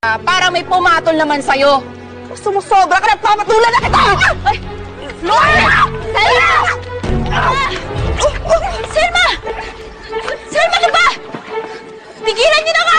Ah, parang may pumatol naman sa'yo. Sumusobra ka na, papatulan na kita! Ah! Ay! Lola! Ah! Selma! Selma! Selma, ano ba? Tigilan niyo na nga